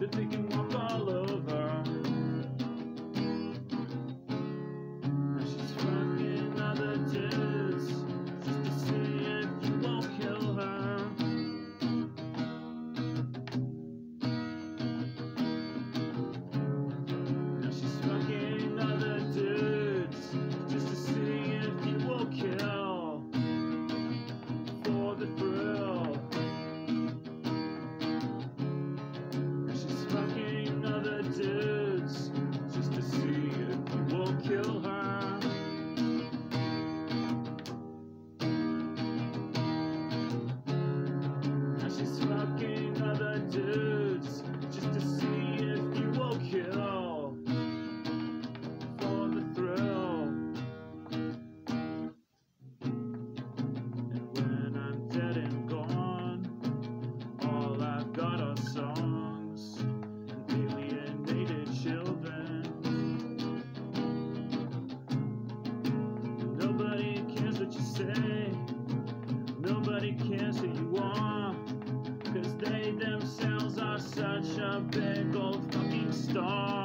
that they can walk all over. She's fucking other dudes just to see if you will kill for the thrill. And when I'm dead and gone, all I've got are songs and alienated children. Nobody cares what you say. Nobody cares you Big old fucking star.